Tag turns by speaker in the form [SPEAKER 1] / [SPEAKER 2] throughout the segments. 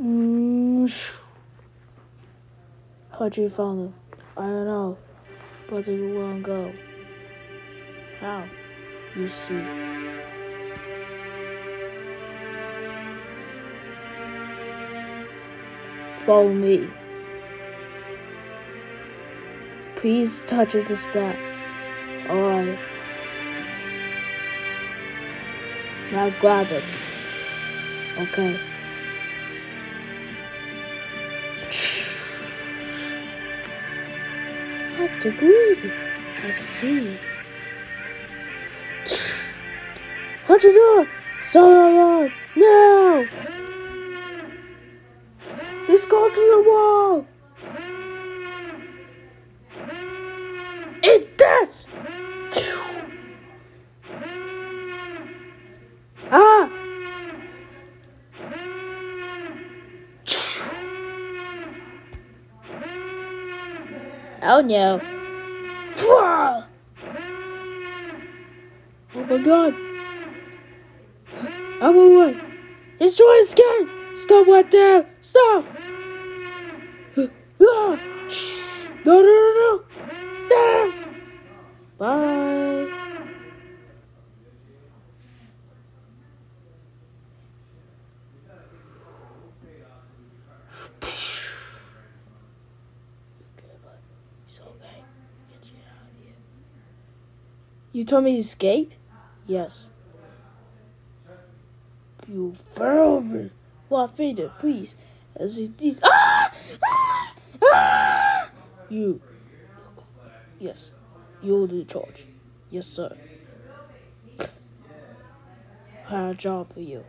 [SPEAKER 1] Mm, How'd you find them? I don't know. But they won't go. How? You see. Follow me. Please touch the step. Alright. Now grab it. Okay. Have to breathe. I see. How'd you do it? So uh, No! He's gone to the wall! Oh no. Oh my god. I'm away. It's trying to scan. Stop right there. Stop. Ah. No, no, no, no. No. Bye. It's okay. Get you out of here. You told me to escape? Yes. You failed me. Well, Vader, please. As it is. Ah! Ah! Ah! You. Yes. You'll do charge. Yes, sir. I have a job for you.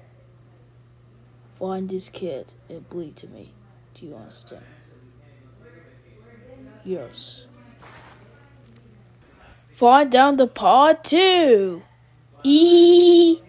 [SPEAKER 1] Find this kid and bleed to me. Do you understand? Yes. Find down the pod too. E.